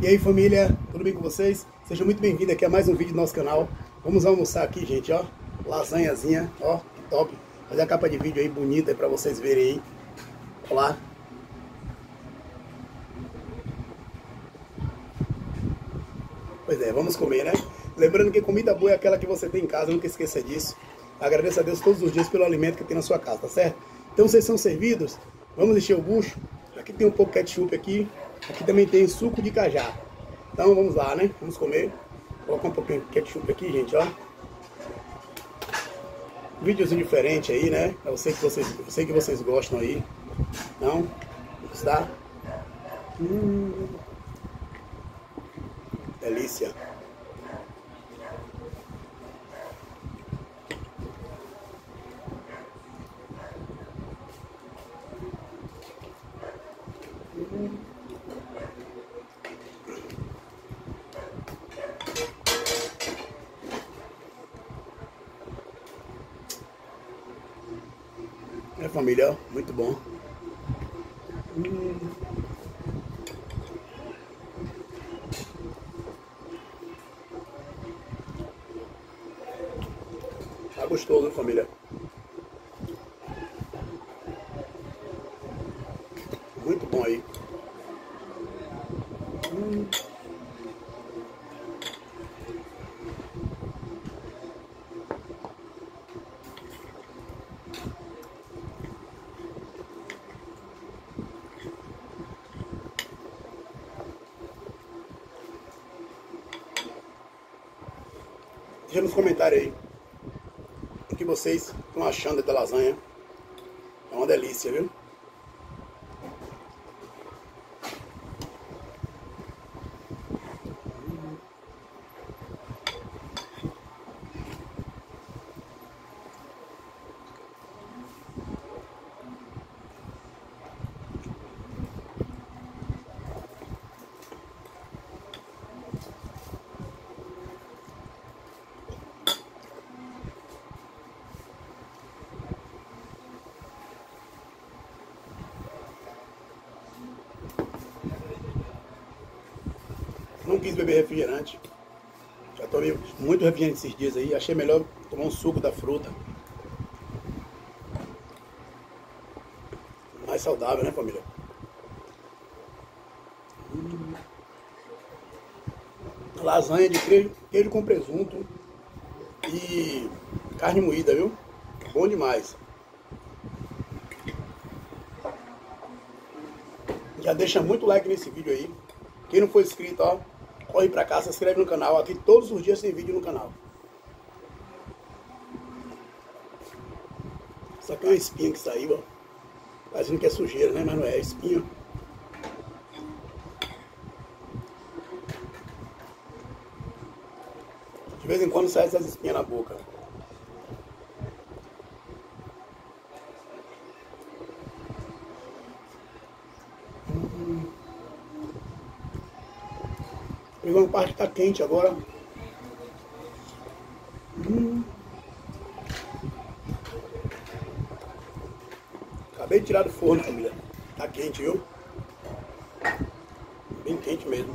E aí família, tudo bem com vocês? Sejam muito bem-vindos aqui a mais um vídeo do nosso canal. Vamos almoçar aqui, gente, ó. Lasanhazinha, ó, que top. Fazer a capa de vídeo aí bonita pra vocês verem aí. Olha lá. Pois é, vamos comer, né? Lembrando que comida boa é aquela que você tem em casa, nunca esqueça disso. Agradeça a Deus todos os dias pelo alimento que tem na sua casa, tá certo? Então vocês são servidos, vamos encher o bucho. Aqui tem um pouco de ketchup aqui, aqui também tem suco de cajá. Então vamos lá, né? Vamos comer. Colocar um pouquinho de ketchup aqui, gente, ó. Videozinho diferente aí, né? Eu sei que vocês, eu sei que vocês gostam aí. Não? Está? Hum. Delícia. Família, muito bom. Tá gostoso, família. Muito bom aí. Hum. Deixa nos comentários aí o que vocês estão achando da lasanha. É uma delícia, viu? Não quis beber refrigerante. Já tomei muito refrigerante esses dias aí. Achei melhor tomar um suco da fruta. Mais saudável, né, família? Hum. Lasanha de queijo, queijo com presunto e carne moída, viu? Bom demais. Já deixa muito like nesse vídeo aí. Quem não for inscrito, ó, corre pra cá, se inscreve no canal. Aqui todos os dias tem vídeo no canal. Isso aqui é uma espinha que saiu, ó. Parecendo que é sujeira, né? Mas não é, é espinha. De vez em quando sai essas espinhas na boca. Parte que tá quente agora. Hum. Acabei de tirar do forno, família. Tá quente, viu? Bem quente mesmo.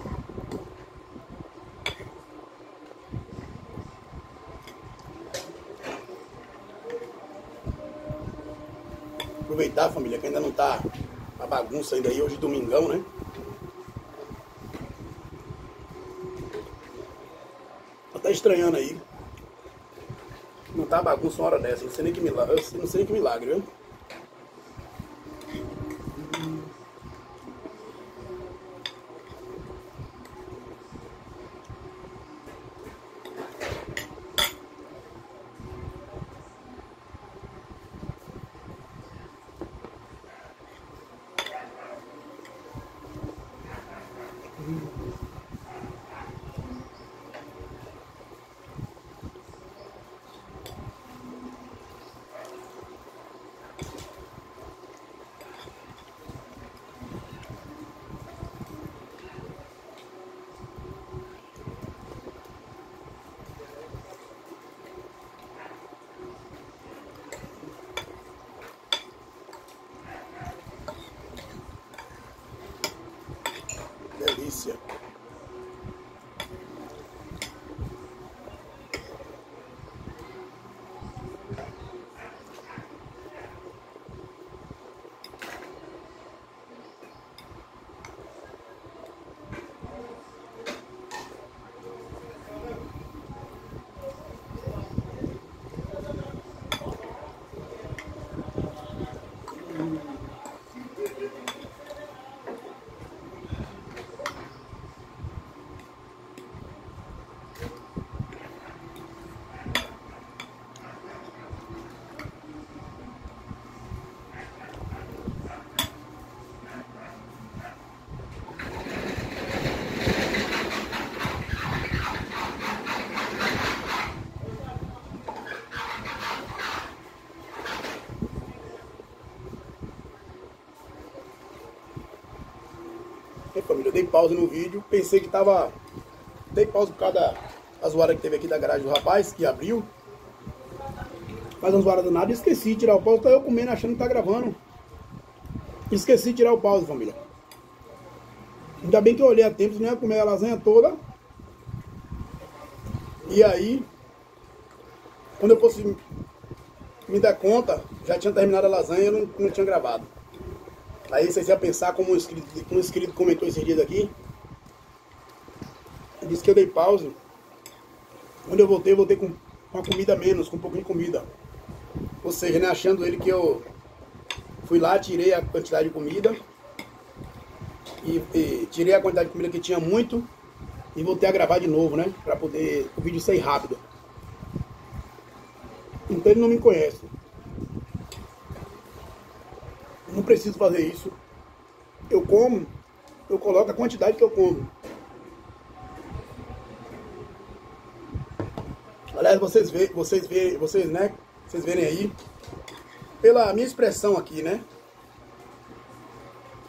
Aproveitar, família, que ainda não tá a bagunça ainda aí. Hoje é domingão, né? Tá estranhando aí. Não tá bagunça uma hora dessa, não sei nem que milagre, não sei nem que milagre, viu? polícia. Delícia. dei pausa no vídeo, pensei que tava. Dei pausa por causa da zoada que teve aqui da garagem do rapaz, que abriu. Faz uma zoada danada e esqueci de tirar o pause. Tô eu comendo achando que tá gravando. Esqueci de tirar o pause, família. Ainda bem que eu olhei a tempo, senão ia comer a lasanha toda. E aí, quando eu fosse me dar conta, já tinha terminado a lasanha e eu não, não tinha gravado. Aí vocês iam pensar, como um inscrito, um inscrito comentou esses dias aqui, disse que eu dei pause. Quando eu voltei, eu voltei com uma comida menos, com um pouquinho de comida. Ou seja, né, achando ele que eu fui lá, tirei a quantidade de comida e, e, tirei a quantidade de comida que tinha muito e voltei a gravar de novo, né? Pra poder o vídeo sair rápido. Então ele não me conhece. Não preciso fazer isso. Eu como, eu coloco a quantidade que eu como. Aliás, vocês vê, vocês vê, vocês, né? Vocês verem aí, pela minha expressão aqui, né?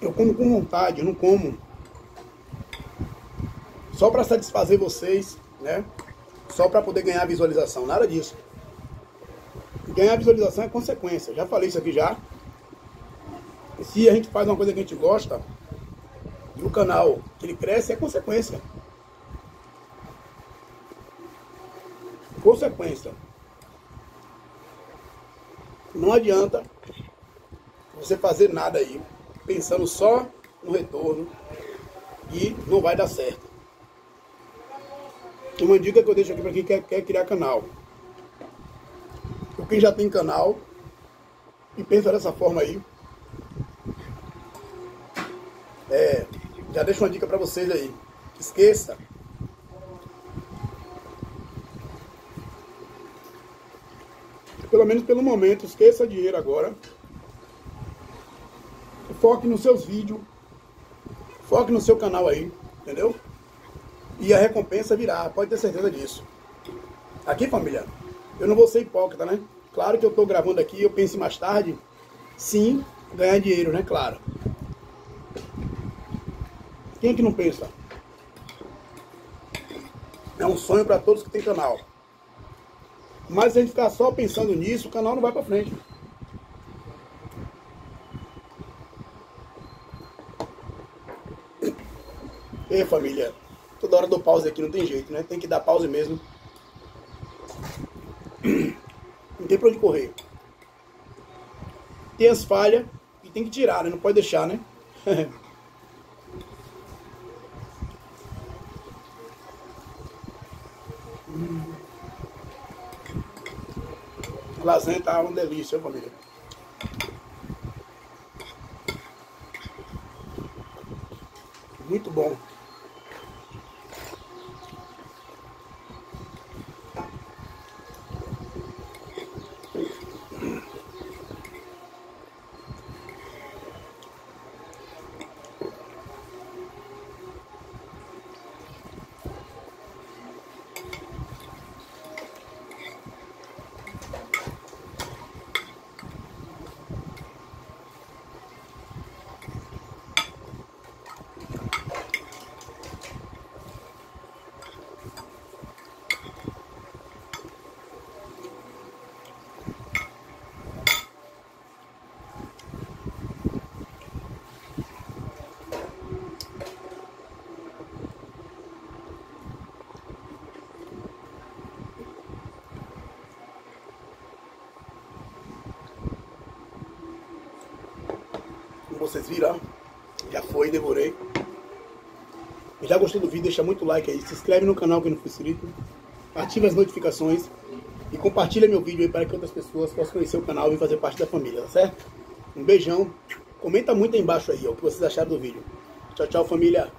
Eu como com vontade, eu não como só para satisfazer vocês, né? Só para poder ganhar visualização, nada disso. Ganhar visualização é consequência, já falei isso aqui já. Se a gente faz uma coisa que a gente gosta, e o canal que ele cresce é consequência. Consequência. Não adianta você fazer nada aí pensando só no retorno e não vai dar certo. Uma dica que eu deixo aqui para quem quer, quer criar canal. Ou quem já tem canal e pensa dessa forma aí. É, já deixo uma dica para vocês aí. Esqueça. Pelo menos pelo momento, esqueça dinheiro agora. Foque nos seus vídeos. Foque no seu canal aí, entendeu? E a recompensa virá, pode ter certeza disso. Aqui, família, eu não vou ser hipócrita, né? Claro que eu estou gravando aqui, eu penso mais tarde, sim, ganhar dinheiro, né? Claro. Quem que não pensa? É um sonho para todos que tem canal. Mas se a gente ficar só pensando nisso, o canal não vai para frente. Ei, família, Toda hora dou pause aqui, não tem jeito, né? Tem que dar pause mesmo. Não tem pra onde correr. Tem as falhas e tem que tirar, né? Não pode deixar, né? A lasanha tá uma delícia, família. Muito bom. Vocês viram, já foi, devorei. Já gostou do vídeo, deixa muito like aí, se inscreve no canal que não for inscrito, ativa as notificações e compartilha meu vídeo aí para que outras pessoas possam conhecer o canal e fazer parte da família, tá certo? Um beijão, comenta muito aí embaixo aí ó, o que vocês acharam do vídeo. Tchau, tchau família!